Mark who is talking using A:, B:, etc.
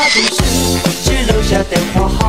A: 她总是只留下电话号